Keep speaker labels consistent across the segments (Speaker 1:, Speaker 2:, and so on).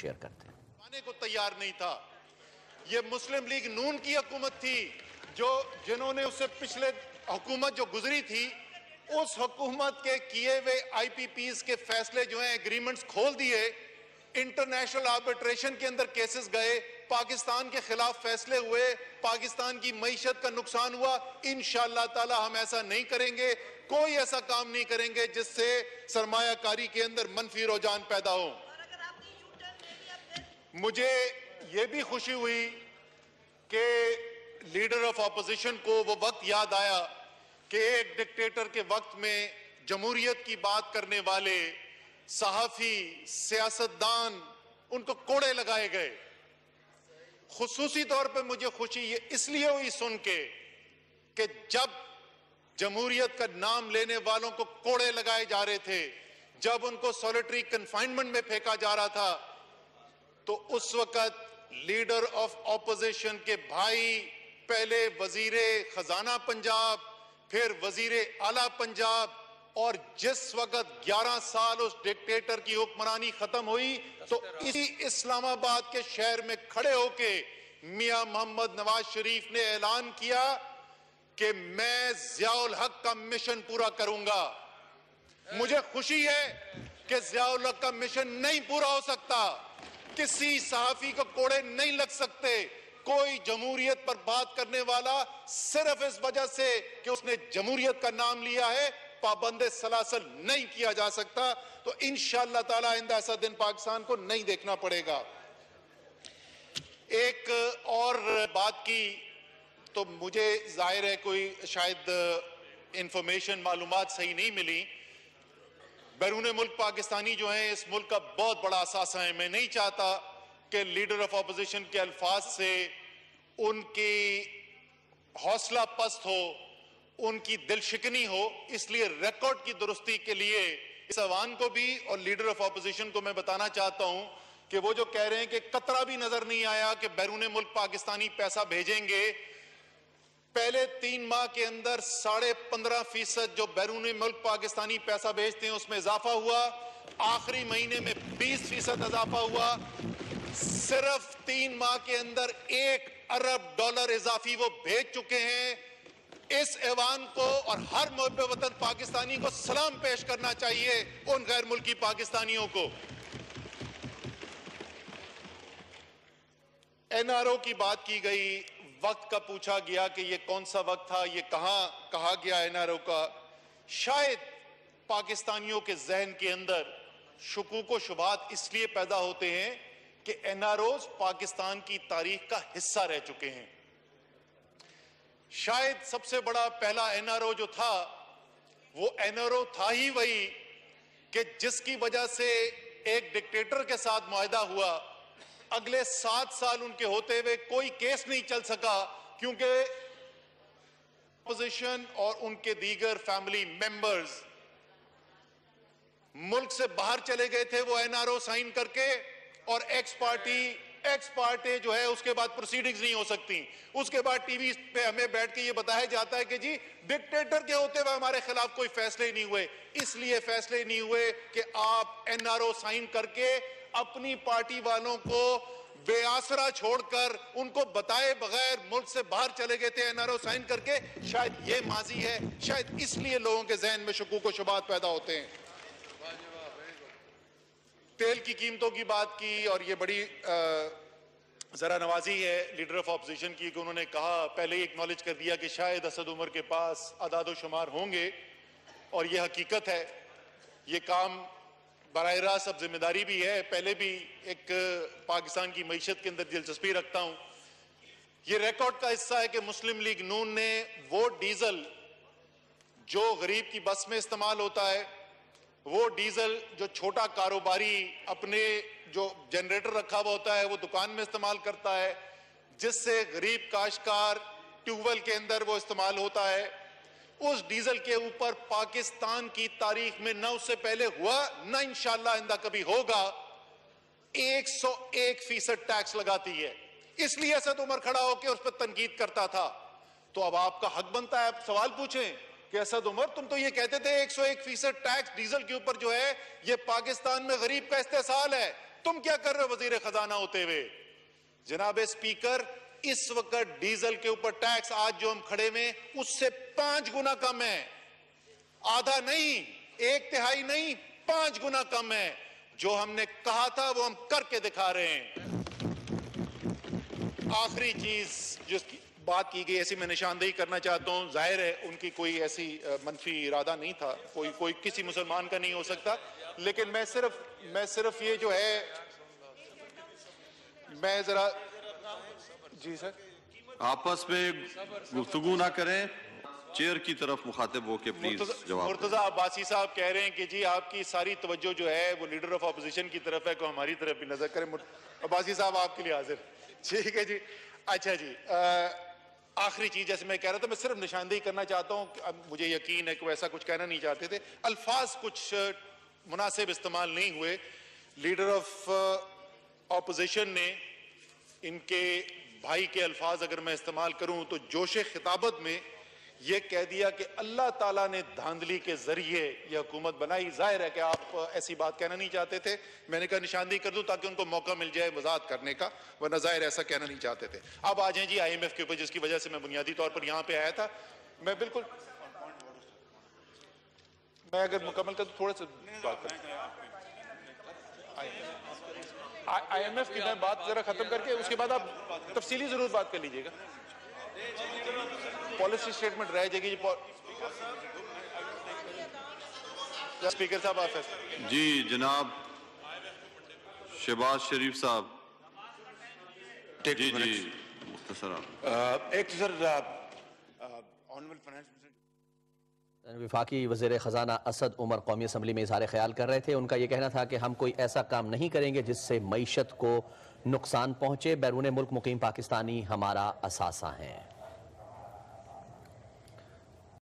Speaker 1: Share کرتے ہیں۔
Speaker 2: آنے کو تیار نہیں تھا۔ یہ مسلم لیگ نون کی حکومت تھی، جو جنہوں نے اسے پچھلے حکومت جو گزری تھی، اس حکومت کے کیے ہوئے آئی پی پیز کے فیصلے جو ہیں اگریمنٹس کھول دیے۔ انٹرنیشنل آربیٹریشن کے اندر کیسز گئے۔ پاکستان کے خلاف فیصلے ہوئے۔ پاکستان کی معیشت کا نقصان ہوا۔ انشاءاللہ تعالی ہم ایسا نہیں کریں گے۔ کوئی ایسا کام نہیں کریں گے جس سے سرمایہ کاری کے اندر منفی رجحان پیدا ہو۔ مجھے یہ بھی خوشی ہوئی کہ لیڈر آف اپوزیشن کو وہ وقت یاد آیا کہ ایک ڈکٹیٹر کے وقت میں جمہوریت کی بات کرنے والے صحافی، سیاستدان ان کو کوڑے لگائے گئے۔ خصوصی طور پہ مجھے خوشی یہ اس لیے ہوئی سن کے کہ جب جمہوریت کا نام لینے والوں کو کوڑے لگائے جا رہے تھے، جب ان کو سولیٹری کنفائنمنٹ میں پھینکا جا رہا تھا تو اس وقت لیڈر آف اپوزیشن کے بھائی، پہلے وزیر خزانہ پنجاب، پھر وزیر اعلی پنجاب، اور جس وقت گیارہ سال اس ڈکٹیٹر کی حکمرانی ختم ہوئی، تو اسی اسلام آباد کے شہر میں کھڑے ہو کے میاں محمد نواز شریف نے اعلان کیا کہ میں ضیاء الحق کا مشن پورا کروں گا۔ مجھے خوشی ہے کہ ضیاء الحق کا مشن نہیں پورا ہو سکتا۔ کسی صحافی کو کوڑے نہیں لگ سکتے۔ کوئی جمہوریت پر بات کرنے والا صرف اس وجہ سے کہ اس نے جمہوریت کا نام لیا ہے، پابند سلاسل نہیں کیا جا سکتا۔ تو انشاءاللہ تعالی آئندہ ایسا دن پاکستان کو نہیں دیکھنا پڑے گا۔ ایک اور بات کی تو مجھے ظاہر ہے کوئی شاید انفارمیشن، معلومات صحیح نہیں ملی۔ بیرون ملک پاکستانی جو ہیں، اس ملک کا بہت بڑا اثاثہ ہے۔ میں نہیں چاہتا کہ لیڈر آف اپوزیشن کے الفاظ سے ان کی حوصلہ پست ہو، ان کی دل شکنی ہو۔ اس لیے ریکارڈ کی درستی کے لیے اس عوان کو بھی اور لیڈر آف اپوزیشن کو میں بتانا چاہتا ہوں کہ وہ جو کہہ رہے ہیں کہ قطرہ بھی نظر نہیں آیا کہ بیرون ملک پاکستانی پیسہ بھیجیں گے پہلے تین ماہ کے اندر ساڑھے پندرہ فیصد جو بیرون ملک پاکستانی پیسہ بھیجتے ہیں، اس میں اضافہ ہوا۔ آخری مہینے میں بیس فیصد اضافہ ہوا۔ صرف تین ماہ کے اندر ایک ارب ڈالر اضافی وہ بھیج چکے ہیں۔ اس ایوان کو اور ہر محب وطن پاکستانی کو سلام پیش کرنا چاہیے ان غیر ملکی پاکستانیوں کو۔ این آر او کی بات کی گئی۔ وقت کا پوچھا گیا کہ یہ کون سا وقت تھا، یہ کہاں، کہا گیا این آر او کا۔ شاید پاکستانیوں کے ذہن کے اندر شکوک و شبہات اس لیے پیدا ہوتے ہیں کہ این آر اوز پاکستان کی تاریخ کا حصہ رہ چکے ہیں۔ شاید سب سے بڑا پہلا این آر او جو تھا، وہ این آر او تھا ہی وہی کہ جس کی وجہ سے ایک ڈکٹیٹر کے ساتھ معاہدہ ہوا۔ اگلے سات سال ان کے ہوتے ہوئے کوئی کیس نہیں چل سکا کیونکہ اپوزیشن اور ان کے دیگر فیملی ممبرز ملک سے باہر چلے گئے تھے، وہ این آر او سائن کر کے اور ایکس پارٹی ایکس پارٹی جو ہے، اس کے بعد پروسیڈنگز نہیں ہو سکتی۔ اس کے بعد ٹی وی پہ ہمیں بیٹھ کے یہ بتایا جاتا ہے کہ جی ڈکٹیٹر کے ہوتے ہوئے ہمارے خلاف کوئی فیصلے نہیں ہوئے۔ اس لیے فیصلے نہیں ہوئے کہ آپ این آر او سائن کر کے اپنی پارٹی والوں کو بے آسرا چھوڑ کر ان کو بتائے بغیر ملک سے باہر چلے گئے تھے این آر او سائن کر کے، شاید یہ ماضی ہے، شاید اس لیے لوگوں کے ذہن میں شکوک و شبات پیدا ہوتے ہیں۔ تیل کی قیمتوں کی بات کی اور یہ بڑی ذرا نوازی ہے لیڈر آف اپوزیشن کی کہ انہوں نے کہا، پہلے ہی اکنالج کر دیا کہ شاید اسد عمر کے پاس عداد و شمار ہوں گے اور یہ حقیقت ہے، یہ کام براہ راست اب ذمہ داری بھی ہے۔ پہلے بھی ایک پاکستان کی معیشت کے اندر دلچسپی رکھتا ہوں۔ یہ ریکارڈ کا حصہ ہے کہ مسلم لیگ نون نے وہ ڈیزل جو غریب کی بس میں استعمال ہوتا ہے، وہ ڈیزل جو چھوٹا کاروباری اپنے جو جنریٹر رکھا ہوا ہوتا ہے، وہ دکان میں استعمال کرتا ہے، جس سے غریب کاشکار ٹیوبل کے اندر وہ استعمال ہوتا ہے۔ اس ڈیزل کے اوپر پاکستان کی تاریخ میں نہ اس سے پہلے ہوا، نہ انشاءاللہ آئندہ کبھی ہوگا، ایک سو ایک فیصد ٹیکس لگاتی ہے۔ اس لیے اسد عمر کھڑا ہو کے اس پر تنقید کرتا تھا۔ تو اب آپ کا حق بنتا ہے، آپ سوال پوچھیں کہ اسد عمر، تم تو یہ کہتے تھے ایک سو ایک فیصد ٹیکس ڈیزل کے اوپر جو ہے، یہ پاکستان میں غریب کا استحصال ہے۔ تم کیا کر رہے ہو وزیر خزانہ ہوتے ہوئے؟ جناب اسپیکر اس وقت ڈیزل کے اوپر ٹیکس آج جو ہم کھڑے میں اس سے پانچ گنا کم ہے۔ آدھا نہیں، ایک تہائی نہیں، پانچ گنا کم ہے۔ جو ہم نے کہا تھا، وہ ہم کر کے دکھا رہے ہیں۔ آخری چیز جس کی بات کی گئی، ایسی میں نشاندہی کرنا چاہتا ہوں۔ ظاہر ہے، ان کی کوئی ایسی منفی ارادہ نہیں تھا۔ کوئی کوئی کسی مسلمان کا نہیں ہو سکتا۔ لیکن میں صرف میں صرف یہ جو ہے، میں ذرا جی سر۔
Speaker 1: آپس میں گفتگو نہ کریں۔ چیئر کی طرف مخاطب ہو کے پلیز جواب
Speaker 2: مرتضی عباسی صاحب کہہ رہے ہیں کہ جی آپ کی ساری توجہ جو ہے وہ لیڈر آف اپوزیشن کی طرف ہے کو ہماری طرف بھی نظر کریں۔ عباسی صاحب آپ کے لیے حاضر۔ ٹھیک ہے جی۔ اچھا جی آخری چیز جیسے میں کہہ رہا تھا میں صرف نشاندہی کرنا چاہتا ہوں۔ مجھے یقین ہے کہ وہ ایسا کچھ کہنا نہیں چاہتے تھے۔ الفاظ کچھ مناسب استعمال نہیں ہوئے۔ لیڈر آف اپوزیشن نے ان کے بھائی کے الفاظ اگر میں استعمال کروں تو جوش خطابت میں یہ کہہ دیا کہ اللہ تعالیٰ نے دھاندلی کے ذریعے یہ حکومت بنائی۔ ظاہر ہے کہ آپ ایسی بات کہنا نہیں چاہتے تھے۔ میں نے کہا نشاندہی کر دوں تاکہ ان کو موقع مل جائے وضاحت کرنے کا، ورنہ ظاہر ایسا کہنا نہیں چاہتے تھے۔ اب آ جائیں جی آئی ایم ایف کے اوپر، جس کی وجہ سے میں بنیادی طور پر یہاں پہ آیا تھا۔ میں بالکل میں اگر مکمل کر تھوڑا سا بات کریں آئی ایم ایف کی میں بات ذرا ختم کر کے اس کے بعد آپ تفصیلی ضرور بات کر لیجیے گا۔ پالیسی سٹیٹمنٹ رہ جائے گی سپیکر صاحب آپ
Speaker 1: جی جناب شہباز شریف صاحب۔ جی جی مختصر آپ۔
Speaker 3: ایک سر
Speaker 4: وفاقی وزیر خزانہ اسد عمر قومی اسمبلی میں اظہار خیال کر رہے تھے۔ ان کا یہ کہنا تھا کہ ہم کوئی ایسا کام نہیں کریں گے جس سے معیشت کو نقصان پہنچے۔ بیرون ملک مقیم پاکستانی ہمارا اثاثہ ہیں۔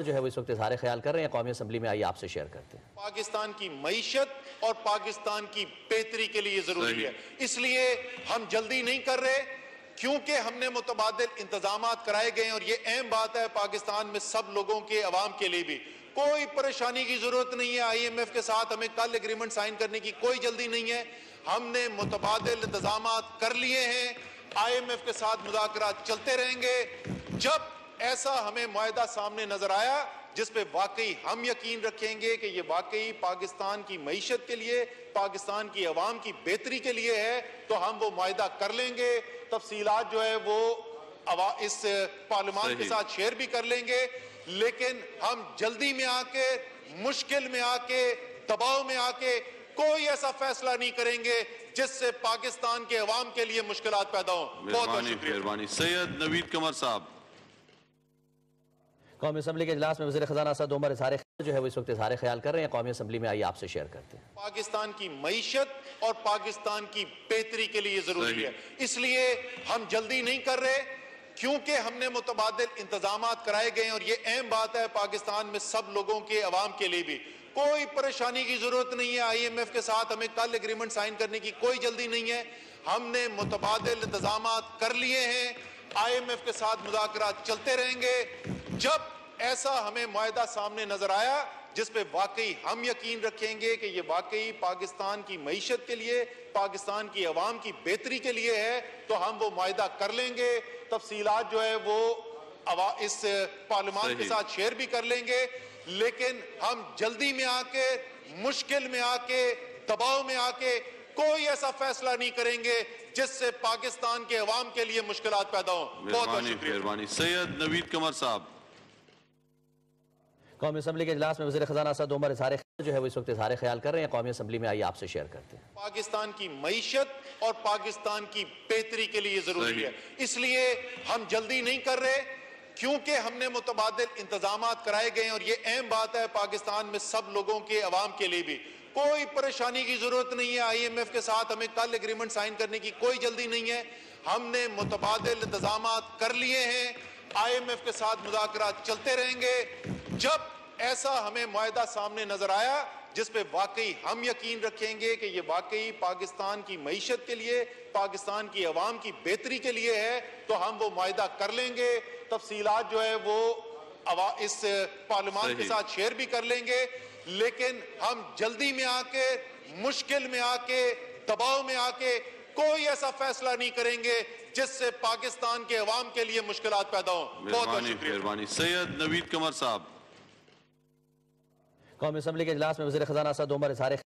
Speaker 4: جو ہے وہ اس وقت اظہار خیال کر رہے ہیں۔ قومی اسمبلی میں آئیے آپ سے شیئر کرتے ہیں۔
Speaker 2: پاکستان کی معیشت اور پاکستان کی بہتری کے لیے ضروری ہے۔ اس لیے ہم جلدی نہیں کر رہے۔ کیونکہ ہم نے متبادل انتظامات کرائے گئے ہیں اور یہ اہم بات ہے پاکستان میں سب لوگوں کے عوام کے لیے بھی۔ کوئی پریشانی کی ضرورت نہیں ہے۔ آئی ایم ایف کے ساتھ ہمیں کل اگریمنٹ سائن کرنے کی کوئی جلدی نہیں ہے۔ ہم نے متبادل انتظامات کر لیے ہیں۔ آئی ایم ایف کے ساتھ مذاکرات چلتے رہیں گے۔ جب ایسا ہمیں معاہدہ سامنے نظر آیا جس پہ واقعی ہم یقین رکھیں گے کہ یہ واقعی پاکستان کی معیشت کے لیے پاکستان کی عوام کی بہتری کے لیے ہے تو ہم وہ معاہدہ کر لیں گے۔ تفصیلات جو ہے وہ اس پارلیمان کے ساتھ شیئر بھی کر لیں گے۔ لیکن ہم جلدی میں آ کے مشکل میں آ کے دباؤ میں آ کے کوئی ایسا فیصلہ نہیں کریں گے جس سے پاکستان کے عوام کے لیے مشکلات پیدا ہوں۔ بہت بہت شکریہ۔
Speaker 1: سید نوید کمر صاحب
Speaker 4: قومی اسمبلی کے اجلاس میں وزیر خزانہ اسد عمر اظہار خیال جو ہے وہ اس وقت اظہار خیال کر رہے ہیں۔ قومی اسمبلی میں آئیے آپ سے شیئر کرتے ہیں۔
Speaker 2: پاکستان کی معیشت اور پاکستان کی بہتری کے لیے ضروری ہے۔ اس لیے ہم جلدی نہیں کر رہے کیونکہ ہم نے متبادل انتظامات کرائے گئے اور یہ اہم بات ہے پاکستان میں سب لوگوں کے عوام کے لیے بھی۔ کوئی پریشانی کی ضرورت نہیں ہے۔ آئی ایم ایف کے ساتھ ہمیں کل اگریمنٹ سائن کرنے کی کوئی جلدی نہیں ہے۔ ہم نے متبادل انتظامات کر لیے ہیں۔ آئی ایم ایف کے ساتھ مذاکرات چلتے رہیں گے۔ جب ایسا ہمیں معاہدہ سامنے نظر آیا جس پہ واقعی ہم یقین رکھیں گے کہ یہ واقعی پاکستان کی معیشت کے لیے پاکستان کی عوام کی بہتری کے لیے ہے تو ہم وہ معاہدہ کر لیں گے۔ تفصیلات جو ہے وہ اس پارلیمان کے ساتھ شیئر بھی کر لیں گے۔ لیکن ہم جلدی میں آ کے مشکل میں آ کے دباؤ میں آ کے کوئی ایسا فیصلہ نہیں کریں گے جس سے پاکستان کے عوام کے لیے مشکلات پیدا ہوں۔ بہت بہت شکریہ۔
Speaker 1: سید نوید کمر صاحب
Speaker 4: قومی اسمبلی کے اجلاس میں وزیر خزانہ اسد عمر اظہار خیال جو ہے وہ اس وقت اظہار خیال کر رہے ہیں۔ قومی اسمبلی میں آئیے آپ سے شیئر کرتے ہیں۔
Speaker 2: پاکستان کی معیشت اور پاکستان کی بہتری کے لیے ضروری ہے۔ اس لیے ہم جلدی نہیں کر رہے کیونکہ ہم نے متبادل انتظامات کرائے گئے اور یہ اہم بات ہے پاکستان میں سب لوگوں کے عوام کے لیے بھی۔ کوئی پریشانی کی ضرورت نہیں ہے۔ آئی ایم ایف کے ساتھ ہمیں کل اگریمنٹ سائن کرنے کی کوئی جلدی نہیں ہے۔ ہم نے متبادل انتظامات کر لیے ہیں۔ آئی ایم ایف کے ساتھ مذاکرات چلتے رہیں گے۔ جب ایسا ہمیں معاہدہ سامنے نظر آیا جس پہ واقعی ہم یقین رکھیں گے کہ یہ واقعی پاکستان کی معیشت کے لیے پاکستان کی عوام کی بہتری کے لیے ہے تو ہم وہ معاہدہ کر لیں گے۔ تفصیلات جو ہے وہ اس پارلیمان کے ساتھ شیئر بھی کر لیں گے۔ لیکن ہم جلدی میں آ کے مشکل میں آ کے دباؤ میں آ کے کوئی ایسا فیصلہ نہیں کریں گے جس سے پاکستان کے عوام کے لیے مشکلات پیدا
Speaker 1: ہوں۔
Speaker 2: بہت
Speaker 1: بہت شکریہ۔ سید نوید کمر
Speaker 4: صاحب قومی اسمبلی کے اجلاس میں وزیر خزانہ اسد عمر اظہار